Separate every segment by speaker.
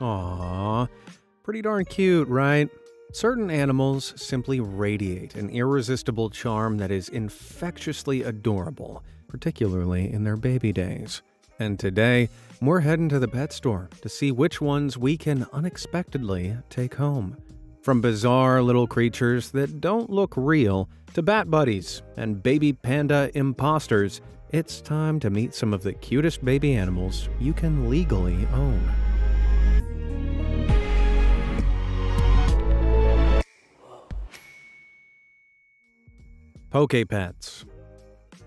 Speaker 1: Aww, pretty darn cute, right? Certain animals simply radiate an irresistible charm that is infectiously adorable, particularly in their baby days. And today, we're heading to the pet store to see which ones we can unexpectedly take home. From bizarre little creatures that don't look real to bat buddies and baby panda imposters, it's time to meet some of the cutest baby animals you can legally own. Poke Pets.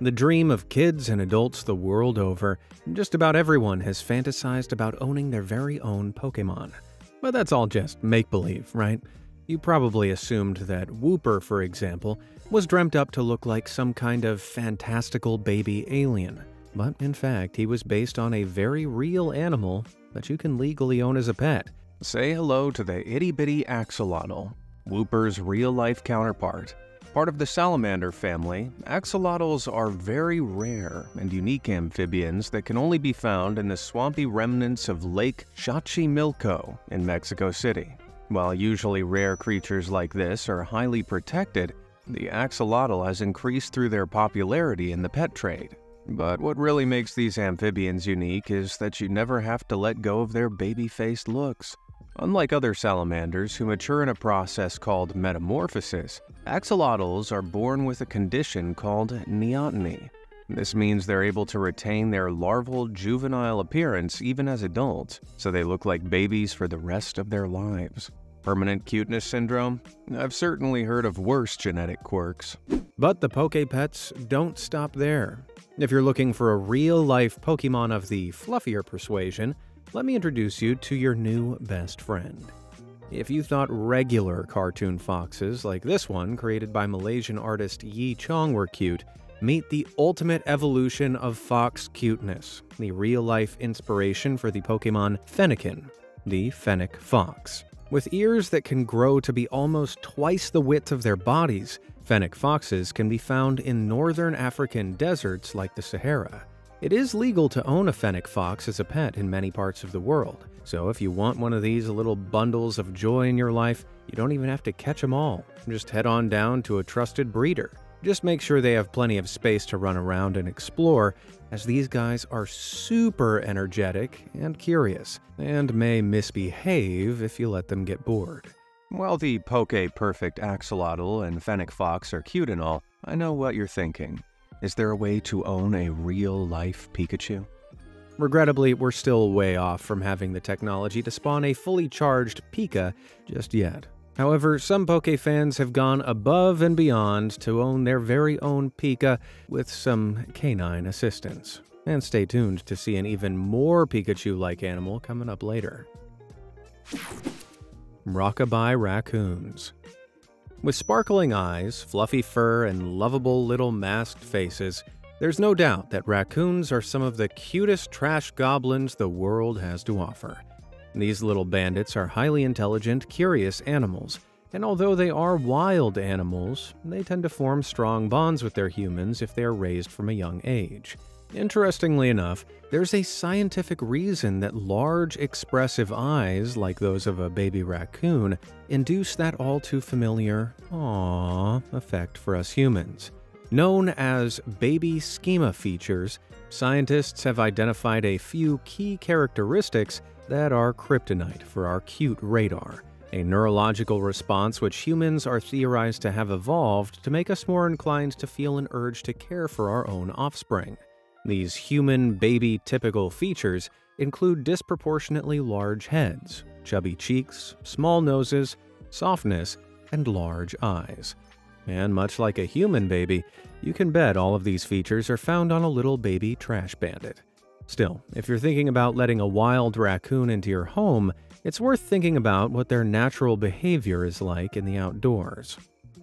Speaker 1: The dream of kids and adults the world over, just about everyone has fantasized about owning their very own Pokemon. But that's all just make believe, right? You probably assumed that Wooper, for example, was dreamt up to look like some kind of fantastical baby alien. But in fact, he was based on a very real animal that you can legally own as a pet. Say hello to the itty bitty axolotl, Wooper's real life counterpart. Part of the salamander family, axolotls are very rare and unique amphibians that can only be found in the swampy remnants of Lake Xochimilco in Mexico City. While usually rare creatures like this are highly protected, the axolotl has increased through their popularity in the pet trade. But what really makes these amphibians unique is that you never have to let go of their baby-faced looks. Unlike other salamanders who mature in a process called metamorphosis, axolotls are born with a condition called neoteny. This means they're able to retain their larval juvenile appearance even as adults, so they look like babies for the rest of their lives. Permanent cuteness syndrome? I've certainly heard of worse genetic quirks. But the Poke Pets don't stop there. If you're looking for a real-life Pokemon of the fluffier persuasion, let me introduce you to your new best friend. If you thought regular cartoon foxes, like this one created by Malaysian artist Yi Chong, were cute, meet the ultimate evolution of fox cuteness, the real life inspiration for the Pokemon Fennekin, the Fennec Fox. With ears that can grow to be almost twice the width of their bodies, Fennec foxes can be found in northern African deserts like the Sahara. It is legal to own a fennec fox as a pet in many parts of the world, so if you want one of these little bundles of joy in your life, you don't even have to catch them all. Just head on down to a trusted breeder. Just make sure they have plenty of space to run around and explore, as these guys are super energetic and curious, and may misbehave if you let them get bored. While the Poke Perfect Axolotl and Fennec Fox are cute and all, I know what you're thinking. Is there a way to own a real-life Pikachu? Regrettably, we're still way off from having the technology to spawn a fully charged Pika just yet. However, some Poke fans have gone above and beyond to own their very own Pika with some canine assistance. And stay tuned to see an even more Pikachu-like animal coming up later. Rockabye Raccoons with sparkling eyes, fluffy fur, and lovable little masked faces, there's no doubt that raccoons are some of the cutest trash goblins the world has to offer. These little bandits are highly intelligent, curious animals, and although they are wild animals, they tend to form strong bonds with their humans if they are raised from a young age. Interestingly enough, there's a scientific reason that large, expressive eyes, like those of a baby raccoon, induce that all too familiar aww effect for us humans. Known as baby schema features, scientists have identified a few key characteristics that are kryptonite for our cute radar, a neurological response which humans are theorized to have evolved to make us more inclined to feel an urge to care for our own offspring. These human baby typical features include disproportionately large heads, chubby cheeks, small noses, softness, and large eyes. And much like a human baby, you can bet all of these features are found on a little baby trash bandit. Still, if you're thinking about letting a wild raccoon into your home, it's worth thinking about what their natural behavior is like in the outdoors.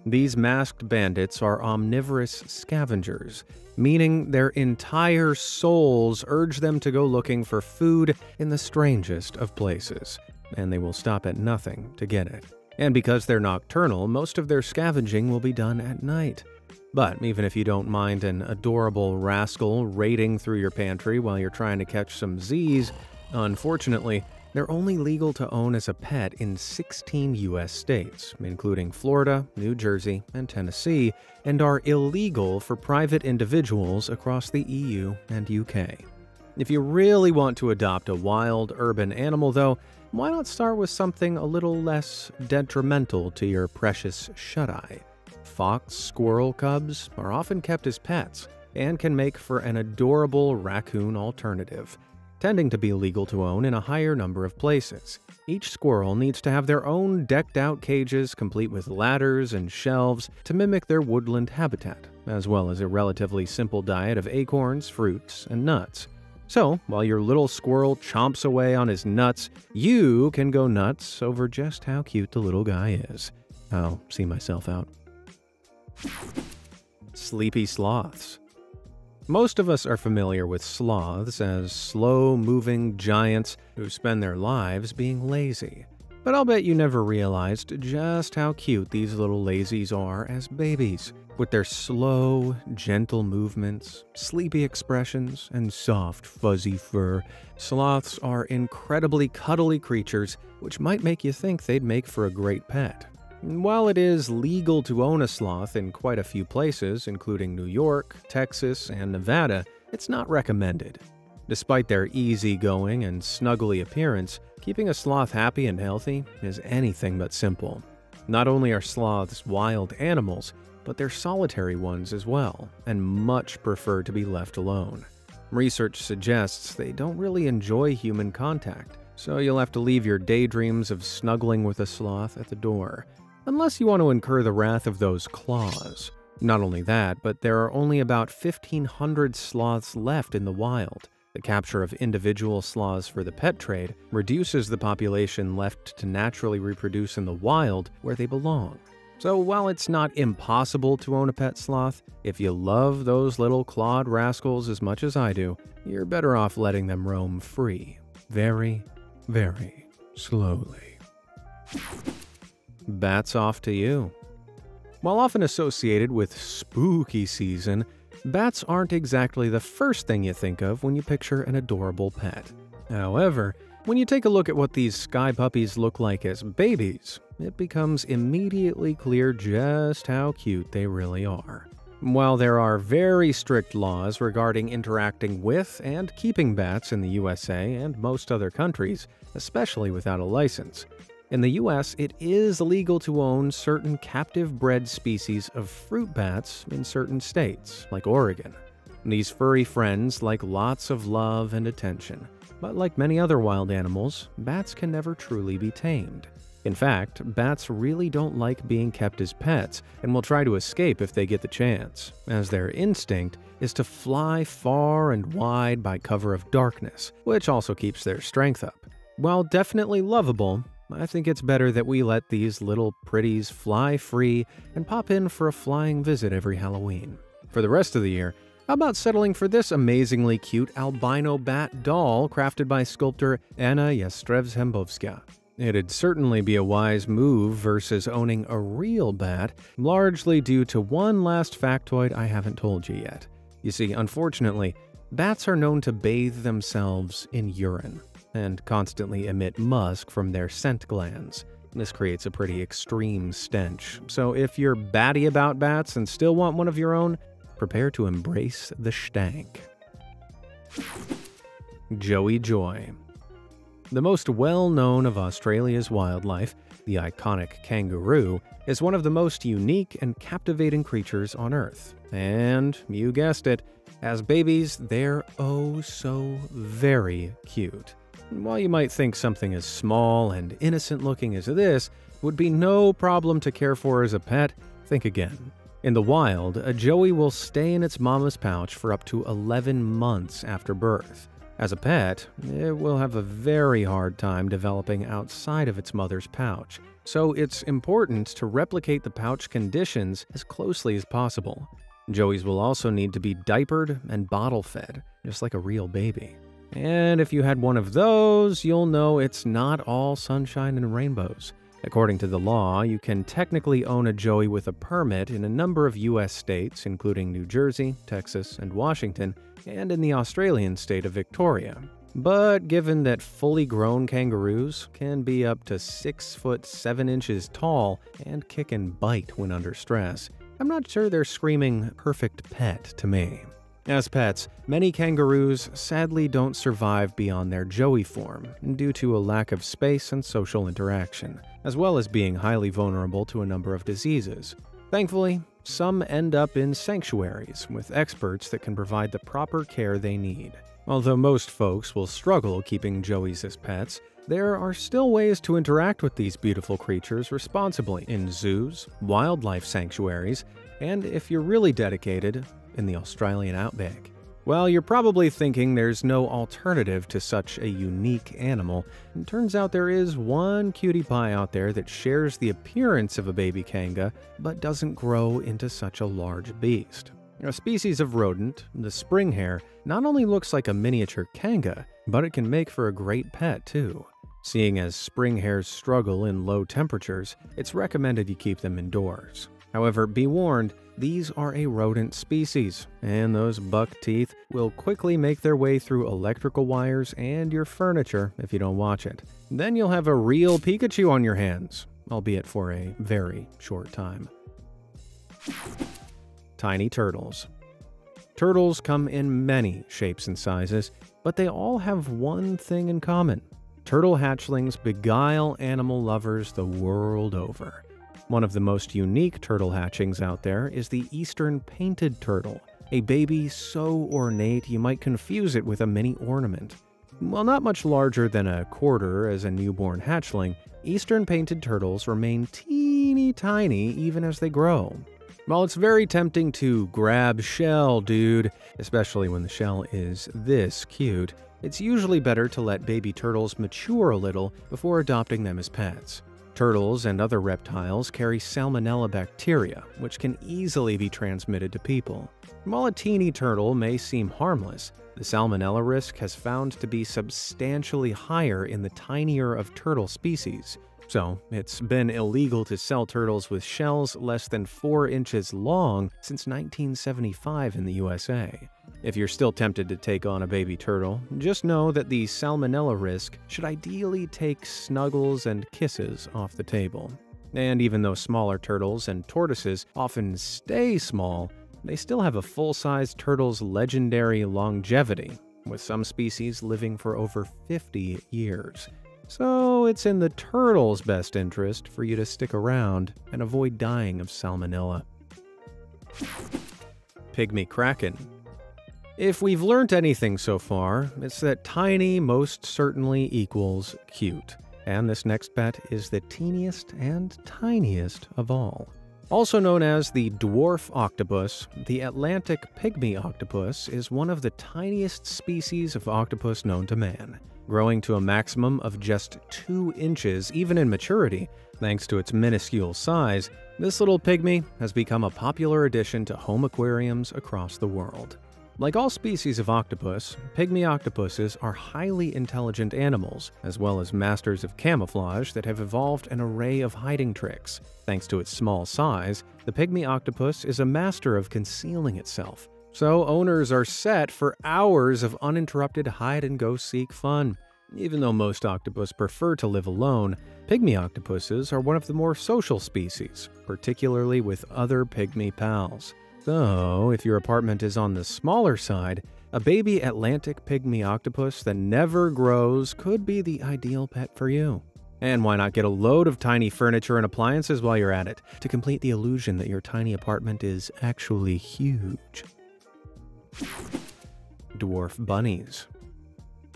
Speaker 1: These masked bandits are omnivorous scavengers, meaning their entire souls urge them to go looking for food in the strangest of places, and they will stop at nothing to get it. And because they're nocturnal, most of their scavenging will be done at night. But even if you don't mind an adorable rascal raiding through your pantry while you're trying to catch some Z's, unfortunately, they're only legal to own as a pet in 16 U.S. states, including Florida, New Jersey, and Tennessee, and are illegal for private individuals across the EU and UK. If you really want to adopt a wild urban animal, though, why not start with something a little less detrimental to your precious shut-eye? Fox squirrel cubs are often kept as pets and can make for an adorable raccoon alternative tending to be legal to own in a higher number of places. Each squirrel needs to have their own decked out cages complete with ladders and shelves to mimic their woodland habitat, as well as a relatively simple diet of acorns, fruits, and nuts. So, while your little squirrel chomps away on his nuts, you can go nuts over just how cute the little guy is. I'll see myself out. Sleepy sloths. Most of us are familiar with sloths as slow moving giants who spend their lives being lazy. But I'll bet you never realized just how cute these little lazies are as babies. With their slow, gentle movements, sleepy expressions, and soft, fuzzy fur, sloths are incredibly cuddly creatures which might make you think they'd make for a great pet. While it is legal to own a sloth in quite a few places, including New York, Texas, and Nevada, it's not recommended. Despite their easygoing and snuggly appearance, keeping a sloth happy and healthy is anything but simple. Not only are sloths wild animals, but they're solitary ones as well, and much prefer to be left alone. Research suggests they don't really enjoy human contact, so you'll have to leave your daydreams of snuggling with a sloth at the door unless you want to incur the wrath of those claws. Not only that, but there are only about 1,500 sloths left in the wild. The capture of individual sloths for the pet trade reduces the population left to naturally reproduce in the wild where they belong. So while it's not impossible to own a pet sloth, if you love those little clawed rascals as much as I do, you're better off letting them roam free. Very, very slowly. Bats off to you. While often associated with spooky season, bats aren't exactly the first thing you think of when you picture an adorable pet. However, when you take a look at what these sky puppies look like as babies, it becomes immediately clear just how cute they really are. While there are very strict laws regarding interacting with and keeping bats in the USA and most other countries, especially without a license, in the US, it is legal to own certain captive bred species of fruit bats in certain states, like Oregon. These furry friends like lots of love and attention, but like many other wild animals, bats can never truly be tamed. In fact, bats really don't like being kept as pets and will try to escape if they get the chance, as their instinct is to fly far and wide by cover of darkness, which also keeps their strength up. While definitely lovable, I think it's better that we let these little pretties fly free and pop in for a flying visit every Halloween. For the rest of the year, how about settling for this amazingly cute albino bat doll crafted by sculptor Anna Yastrevs-Hembowska? It'd certainly be a wise move versus owning a real bat, largely due to one last factoid I haven't told you yet. You see, unfortunately, bats are known to bathe themselves in urine and constantly emit musk from their scent glands. This creates a pretty extreme stench, so if you're batty about bats and still want one of your own, prepare to embrace the stank. Joey Joy The most well-known of Australia's wildlife, the iconic kangaroo, is one of the most unique and captivating creatures on Earth. And, you guessed it, as babies, they're oh so very cute. While you might think something as small and innocent looking as this would be no problem to care for as a pet, think again. In the wild, a joey will stay in its mama's pouch for up to 11 months after birth. As a pet, it will have a very hard time developing outside of its mother's pouch, so it's important to replicate the pouch conditions as closely as possible. Joeys will also need to be diapered and bottle fed, just like a real baby. And if you had one of those, you'll know it's not all sunshine and rainbows. According to the law, you can technically own a Joey with a permit in a number of U.S. states, including New Jersey, Texas, and Washington, and in the Australian state of Victoria. But given that fully grown kangaroos can be up to 6 foot 7 inches tall and kick and bite when under stress, I'm not sure they're screaming perfect pet to me. As pets, many kangaroos sadly don't survive beyond their joey form due to a lack of space and social interaction, as well as being highly vulnerable to a number of diseases. Thankfully, some end up in sanctuaries with experts that can provide the proper care they need. Although most folks will struggle keeping joeys as pets, there are still ways to interact with these beautiful creatures responsibly in zoos, wildlife sanctuaries, and if you're really dedicated, in the Australian outback. Well, you're probably thinking there's no alternative to such a unique animal. Turns out there is one cutie pie out there that shares the appearance of a baby kanga, but doesn't grow into such a large beast. A species of rodent, the spring hare, not only looks like a miniature kanga, but it can make for a great pet too. Seeing as spring hares struggle in low temperatures, it's recommended you keep them indoors. However, be warned, these are a rodent species, and those buck teeth will quickly make their way through electrical wires and your furniture if you don't watch it. Then you'll have a real Pikachu on your hands, albeit for a very short time. Tiny Turtles Turtles come in many shapes and sizes, but they all have one thing in common. Turtle hatchlings beguile animal lovers the world over. One of the most unique turtle hatchings out there is the eastern painted turtle, a baby so ornate you might confuse it with a mini ornament. While not much larger than a quarter as a newborn hatchling, eastern painted turtles remain teeny tiny even as they grow. While it's very tempting to grab shell, dude, especially when the shell is this cute, it's usually better to let baby turtles mature a little before adopting them as pets. Turtles and other reptiles carry salmonella bacteria, which can easily be transmitted to people. While a teeny turtle may seem harmless, the salmonella risk has found to be substantially higher in the tinier of turtle species, so, it's been illegal to sell turtles with shells less than 4 inches long since 1975 in the USA. If you're still tempted to take on a baby turtle, just know that the salmonella risk should ideally take snuggles and kisses off the table. And even though smaller turtles and tortoises often stay small, they still have a full-sized turtle's legendary longevity, with some species living for over 50 years. So it's in the turtle's best interest for you to stick around and avoid dying of salmonella. Pygmy Kraken If we've learnt anything so far, it's that tiny most certainly equals cute. And this next pet is the teeniest and tiniest of all. Also known as the dwarf octopus, the Atlantic pygmy octopus is one of the tiniest species of octopus known to man growing to a maximum of just 2 inches even in maturity. Thanks to its minuscule size, this little pygmy has become a popular addition to home aquariums across the world. Like all species of octopus, pygmy octopuses are highly intelligent animals, as well as masters of camouflage that have evolved an array of hiding tricks. Thanks to its small size, the pygmy octopus is a master of concealing itself, so owners are set for hours of uninterrupted hide-and-go-seek fun. Even though most octopus prefer to live alone, pygmy octopuses are one of the more social species, particularly with other pygmy pals. So, if your apartment is on the smaller side, a baby Atlantic pygmy octopus that never grows could be the ideal pet for you. And why not get a load of tiny furniture and appliances while you're at it, to complete the illusion that your tiny apartment is actually huge? Dwarf bunnies.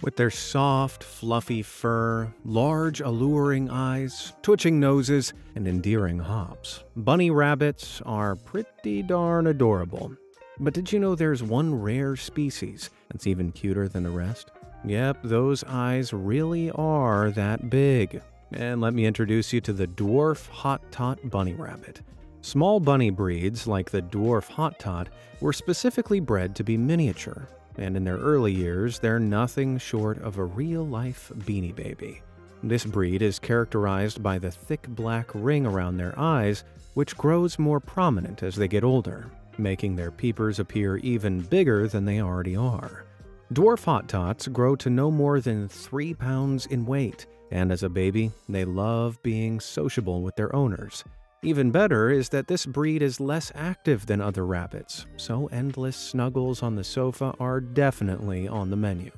Speaker 1: With their soft, fluffy fur, large, alluring eyes, twitching noses, and endearing hops, bunny rabbits are pretty darn adorable. But did you know there's one rare species that's even cuter than the rest? Yep, those eyes really are that big. And let me introduce you to the dwarf hot tot bunny rabbit. Small bunny breeds, like the dwarf Hotot, were specifically bred to be miniature, and in their early years, they're nothing short of a real-life beanie baby. This breed is characterized by the thick black ring around their eyes, which grows more prominent as they get older, making their peepers appear even bigger than they already are. Dwarf Hotots grow to no more than 3 pounds in weight, and as a baby, they love being sociable with their owners. Even better is that this breed is less active than other rabbits, so endless snuggles on the sofa are definitely on the menu.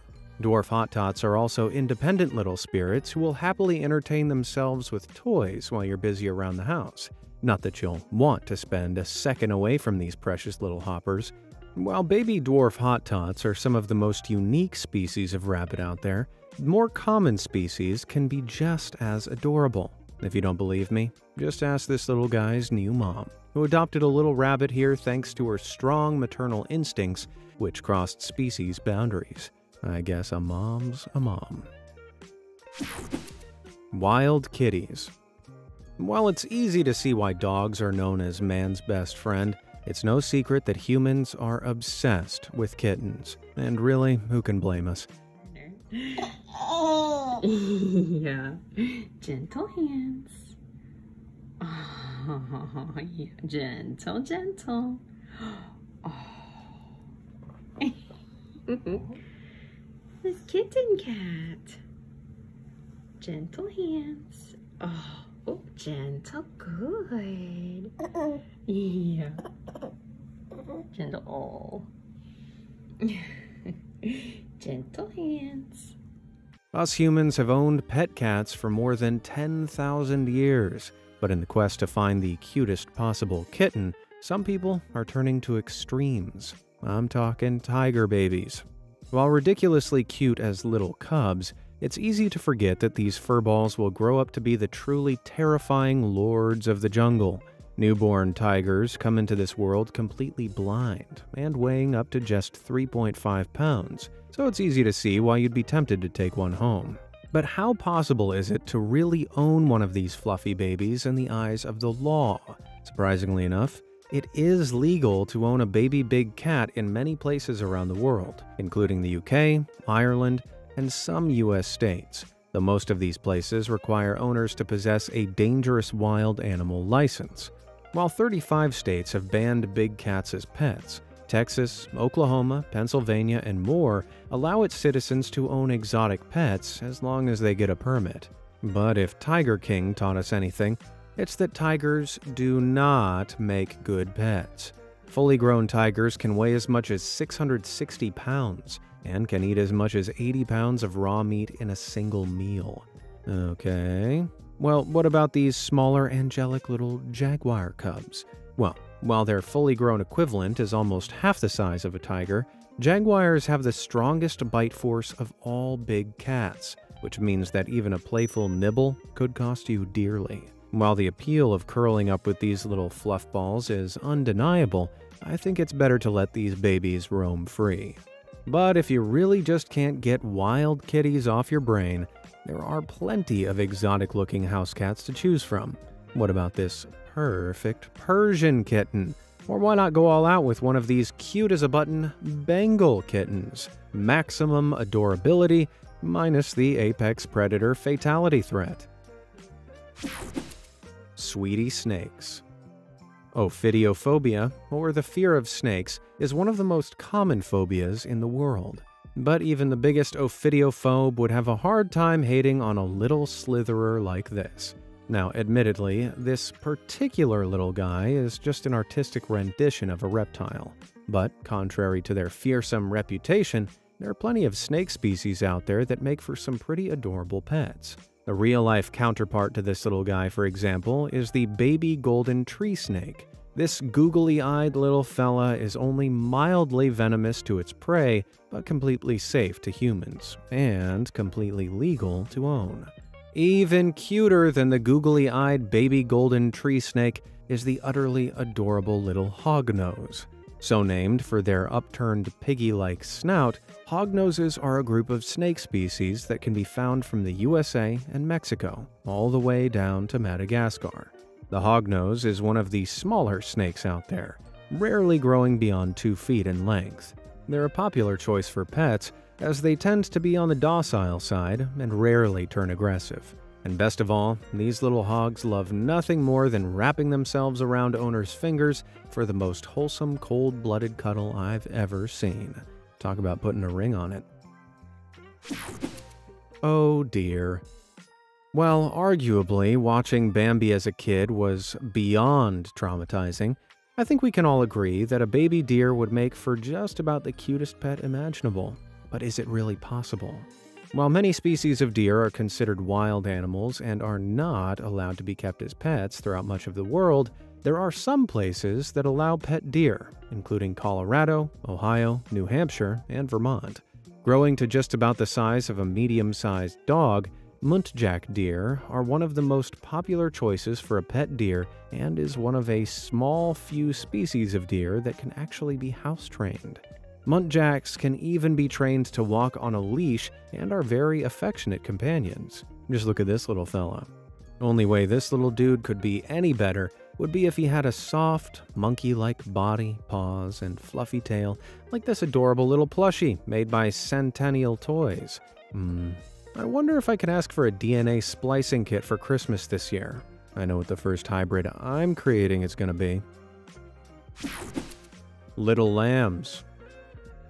Speaker 1: Dwarf Hotots are also independent little spirits who will happily entertain themselves with toys while you're busy around the house. Not that you'll want to spend a second away from these precious little hoppers. While baby dwarf Hotots are some of the most unique species of rabbit out there, more common species can be just as adorable. If you don't believe me, just ask this little guy's new mom, who adopted a little rabbit here thanks to her strong maternal instincts, which crossed species boundaries. I guess a mom's a mom. Wild kitties. While it's easy to see why dogs are known as man's best friend, it's no secret that humans are obsessed with kittens. And really, who can blame us?
Speaker 2: yeah. Gentle hands. Oh, yeah. Gentle, gentle. Oh. this kitten cat. Gentle hands. Oh, oh gentle. Good. Uh-uh. Yeah. Gentle. Oh. gentle hands.
Speaker 1: Us humans have owned pet cats for more than 10,000 years, but in the quest to find the cutest possible kitten, some people are turning to extremes. I'm talking tiger babies. While ridiculously cute as little cubs, it's easy to forget that these furballs will grow up to be the truly terrifying lords of the jungle. Newborn tigers come into this world completely blind and weighing up to just 3.5 pounds so it's easy to see why you'd be tempted to take one home. But how possible is it to really own one of these fluffy babies in the eyes of the law? Surprisingly enough, it is legal to own a baby big cat in many places around the world, including the UK, Ireland, and some US states, though most of these places require owners to possess a dangerous wild animal license. While 35 states have banned big cats as pets, Texas, Oklahoma, Pennsylvania, and more allow its citizens to own exotic pets as long as they get a permit. But if Tiger King taught us anything, it's that tigers do not make good pets. Fully grown tigers can weigh as much as 660 pounds and can eat as much as 80 pounds of raw meat in a single meal. Okay. Well, what about these smaller angelic little jaguar cubs? Well, while their fully grown equivalent is almost half the size of a tiger, jaguars have the strongest bite force of all big cats, which means that even a playful nibble could cost you dearly. While the appeal of curling up with these little fluff balls is undeniable, I think it's better to let these babies roam free. But if you really just can't get wild kitties off your brain, there are plenty of exotic looking house cats to choose from. What about this perfect Persian kitten. Or why not go all out with one of these cute as a button Bengal kittens? Maximum adorability, minus the apex predator fatality threat. Sweetie snakes. Ophidiophobia, or the fear of snakes, is one of the most common phobias in the world. But even the biggest ophidiophobe would have a hard time hating on a little slitherer like this. Now, admittedly, this particular little guy is just an artistic rendition of a reptile. But, contrary to their fearsome reputation, there are plenty of snake species out there that make for some pretty adorable pets. The real-life counterpart to this little guy, for example, is the baby golden tree snake. This googly-eyed little fella is only mildly venomous to its prey, but completely safe to humans, and completely legal to own. Even cuter than the googly eyed baby golden tree snake is the utterly adorable little hognose. So named for their upturned piggy like snout, hognoses are a group of snake species that can be found from the USA and Mexico, all the way down to Madagascar. The hognose is one of the smaller snakes out there, rarely growing beyond 2 feet in length. They're a popular choice for pets, as they tend to be on the docile side and rarely turn aggressive. And best of all, these little hogs love nothing more than wrapping themselves around owners' fingers for the most wholesome, cold blooded cuddle I've ever seen. Talk about putting a ring on it. Oh dear. Well, arguably, watching Bambi as a kid was beyond traumatizing. I think we can all agree that a baby deer would make for just about the cutest pet imaginable. But is it really possible? While many species of deer are considered wild animals and are not allowed to be kept as pets throughout much of the world, there are some places that allow pet deer, including Colorado, Ohio, New Hampshire, and Vermont. Growing to just about the size of a medium sized dog, Muntjac deer are one of the most popular choices for a pet deer and is one of a small few species of deer that can actually be house trained. Muntjacs can even be trained to walk on a leash and are very affectionate companions. Just look at this little fella. Only way this little dude could be any better would be if he had a soft, monkey like body, paws, and fluffy tail, like this adorable little plushie made by Centennial Toys. Hmm. I wonder if I could ask for a DNA splicing kit for Christmas this year. I know what the first hybrid I'm creating is going to be. Little Lambs.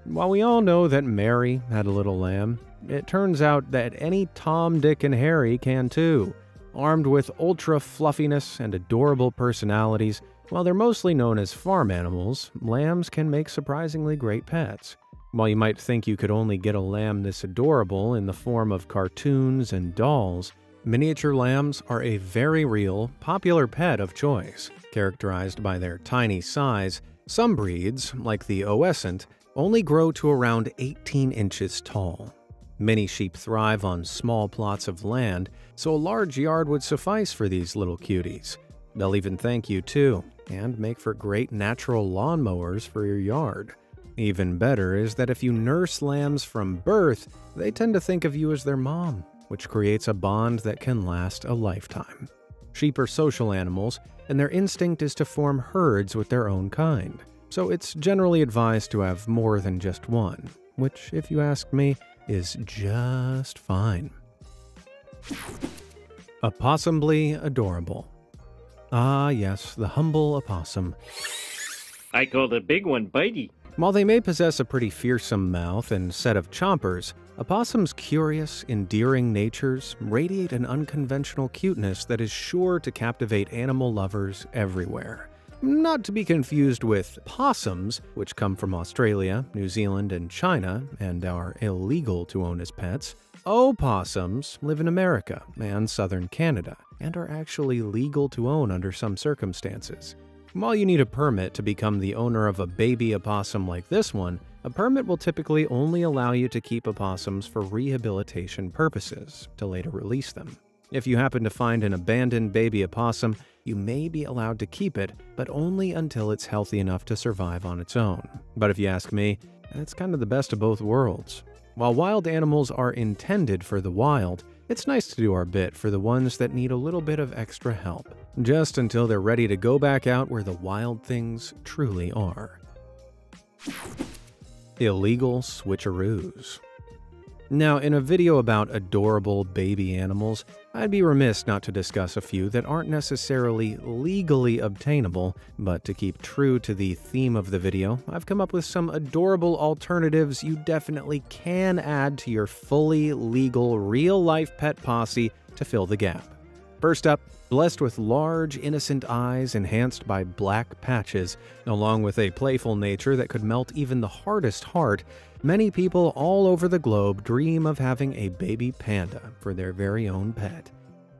Speaker 1: While we all know that Mary had a little lamb, it turns out that any Tom, Dick, and Harry can too. Armed with ultra fluffiness and adorable personalities, while they're mostly known as farm animals, lambs can make surprisingly great pets. While you might think you could only get a lamb this adorable in the form of cartoons and dolls, miniature lambs are a very real, popular pet of choice. Characterized by their tiny size, some breeds, like the Ouessant, only grow to around 18 inches tall. Many sheep thrive on small plots of land, so a large yard would suffice for these little cuties. They'll even thank you too, and make for great natural lawnmowers for your yard. Even better is that if you nurse lambs from birth, they tend to think of you as their mom, which creates a bond that can last a lifetime. Sheep are social animals, and their instinct is to form herds with their own kind so it's generally advised to have more than just one, which, if you ask me, is just fine. Opossumly adorable. Ah, yes, the humble opossum.
Speaker 3: I call the big one Bitey.
Speaker 1: While they may possess a pretty fearsome mouth and set of chompers, opossums' curious, endearing natures radiate an unconventional cuteness that is sure to captivate animal lovers everywhere. Not to be confused with possums, which come from Australia, New Zealand, and China and are illegal to own as pets. Opossums live in America and southern Canada and are actually legal to own under some circumstances. While you need a permit to become the owner of a baby opossum like this one, a permit will typically only allow you to keep opossums for rehabilitation purposes to later release them. If you happen to find an abandoned baby opossum, you may be allowed to keep it, but only until it's healthy enough to survive on its own. But if you ask me, that's kind of the best of both worlds. While wild animals are intended for the wild, it's nice to do our bit for the ones that need a little bit of extra help, just until they're ready to go back out where the wild things truly are. Illegal switcheroos. Now, in a video about adorable baby animals, I'd be remiss not to discuss a few that aren't necessarily legally obtainable, but to keep true to the theme of the video, I've come up with some adorable alternatives you definitely can add to your fully legal real-life pet posse to fill the gap. First up, blessed with large, innocent eyes enhanced by black patches, along with a playful nature that could melt even the hardest heart, Many people all over the globe dream of having a baby panda for their very own pet.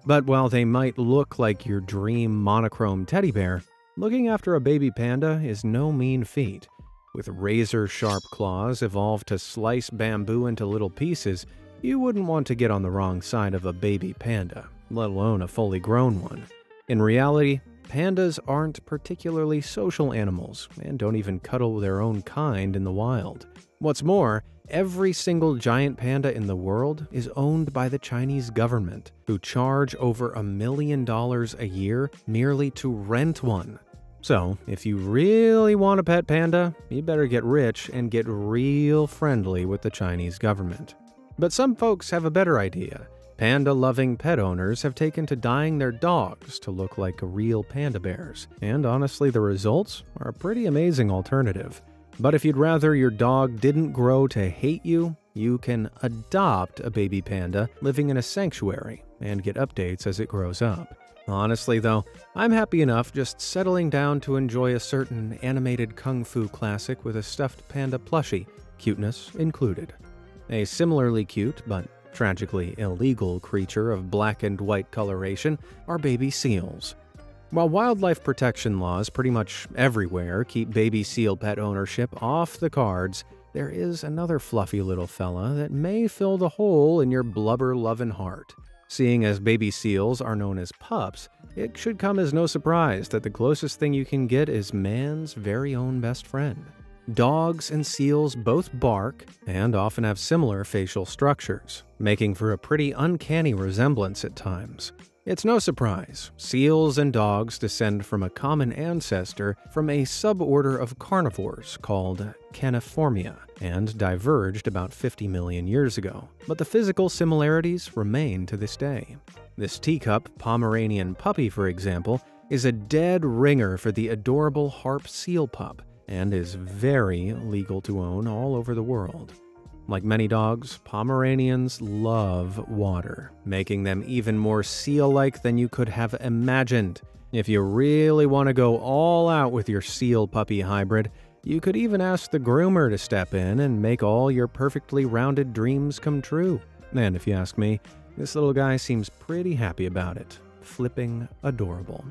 Speaker 1: But while they might look like your dream monochrome teddy bear, looking after a baby panda is no mean feat. With razor sharp claws evolved to slice bamboo into little pieces, you wouldn't want to get on the wrong side of a baby panda, let alone a fully grown one. In reality, pandas aren't particularly social animals and don't even cuddle their own kind in the wild. What's more, every single giant panda in the world is owned by the Chinese government, who charge over a million dollars a year merely to rent one. So, if you really want a pet panda, you better get rich and get real friendly with the Chinese government. But some folks have a better idea. Panda loving pet owners have taken to dyeing their dogs to look like real panda bears, and honestly, the results are a pretty amazing alternative. But if you'd rather your dog didn't grow to hate you, you can adopt a baby panda living in a sanctuary and get updates as it grows up. Honestly, though, I'm happy enough just settling down to enjoy a certain animated kung fu classic with a stuffed panda plushie, cuteness included. A similarly cute, but tragically illegal creature of black and white coloration are baby seals. While wildlife protection laws pretty much everywhere keep baby seal pet ownership off the cards, there is another fluffy little fella that may fill the hole in your blubber loving heart. Seeing as baby seals are known as pups, it should come as no surprise that the closest thing you can get is man's very own best friend. Dogs and seals both bark and often have similar facial structures, making for a pretty uncanny resemblance at times. It's no surprise, seals and dogs descend from a common ancestor from a suborder of carnivores called Caniformia and diverged about 50 million years ago, but the physical similarities remain to this day. This teacup Pomeranian puppy, for example, is a dead ringer for the adorable harp seal pup and is very legal to own all over the world. Like many dogs, Pomeranians love water, making them even more seal like than you could have imagined. If you really want to go all out with your seal puppy hybrid, you could even ask the groomer to step in and make all your perfectly rounded dreams come true. And if you ask me, this little guy seems pretty happy about it. Flipping adorable.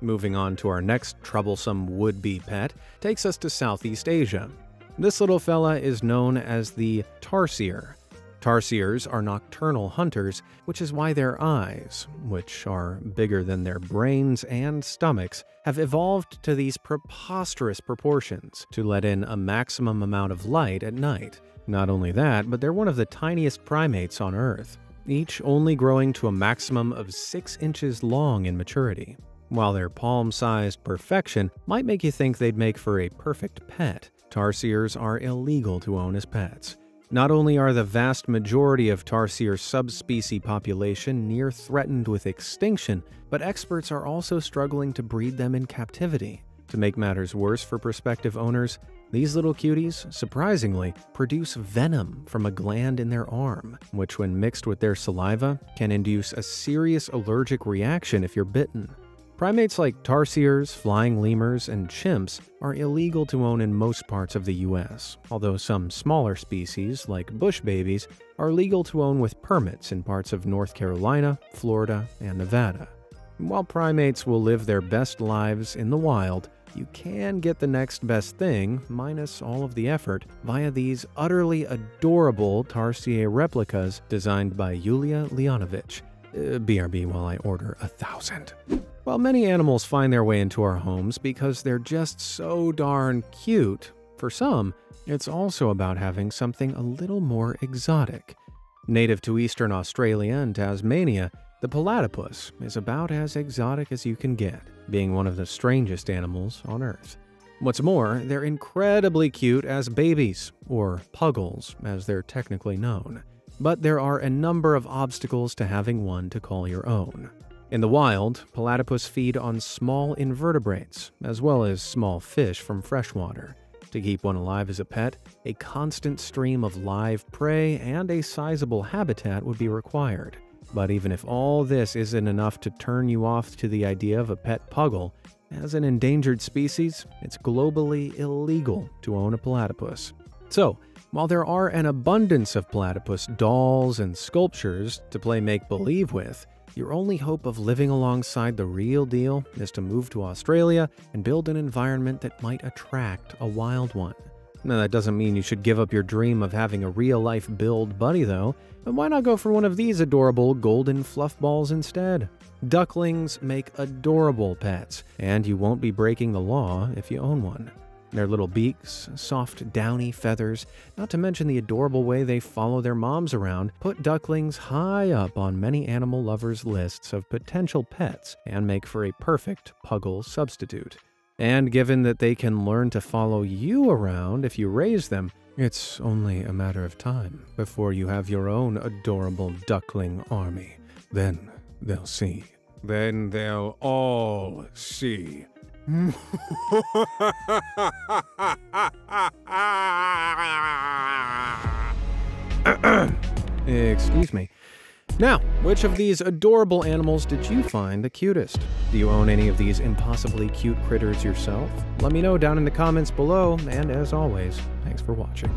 Speaker 1: Moving on to our next troublesome would be pet takes us to Southeast Asia. This little fella is known as the tarsier. Tarsiers are nocturnal hunters, which is why their eyes, which are bigger than their brains and stomachs, have evolved to these preposterous proportions to let in a maximum amount of light at night. Not only that, but they're one of the tiniest primates on Earth, each only growing to a maximum of 6 inches long in maturity. While their palm sized perfection might make you think they'd make for a perfect pet, Tarsiers are illegal to own as pets. Not only are the vast majority of tarsier subspecies population near threatened with extinction, but experts are also struggling to breed them in captivity. To make matters worse for prospective owners, these little cuties, surprisingly, produce venom from a gland in their arm, which, when mixed with their saliva, can induce a serious allergic reaction if you're bitten. Primates like tarsiers, flying lemurs, and chimps are illegal to own in most parts of the US, although some smaller species, like bush babies, are legal to own with permits in parts of North Carolina, Florida, and Nevada. While primates will live their best lives in the wild, you can get the next best thing, minus all of the effort, via these utterly adorable Tarsier replicas designed by Yulia Leonovich. Uh, BRB while I order a thousand. While many animals find their way into our homes because they're just so darn cute, for some, it's also about having something a little more exotic. Native to eastern Australia and Tasmania, the platypus is about as exotic as you can get, being one of the strangest animals on Earth. What's more, they're incredibly cute as babies, or puggles as they're technically known. But there are a number of obstacles to having one to call your own. In the wild, platypus feed on small invertebrates, as well as small fish from freshwater. To keep one alive as a pet, a constant stream of live prey and a sizable habitat would be required. But even if all this isn't enough to turn you off to the idea of a pet puggle, as an endangered species, it's globally illegal to own a platypus. So, while there are an abundance of platypus dolls and sculptures to play make believe with, your only hope of living alongside the real deal is to move to Australia and build an environment that might attract a wild one. Now, that doesn't mean you should give up your dream of having a real life build buddy, though. But why not go for one of these adorable golden fluff balls instead? Ducklings make adorable pets, and you won't be breaking the law if you own one. Their little beaks, soft, downy feathers, not to mention the adorable way they follow their moms around, put ducklings high up on many animal lovers' lists of potential pets and make for a perfect puggle substitute. And given that they can learn to follow you around if you raise them, it's only a matter of time before you have your own adorable duckling army. Then they'll see. Then they'll all see. Excuse me. Now, which of these adorable animals did you find the cutest? Do you own any of these impossibly cute critters yourself? Let me know down in the comments below, and as always, thanks for watching.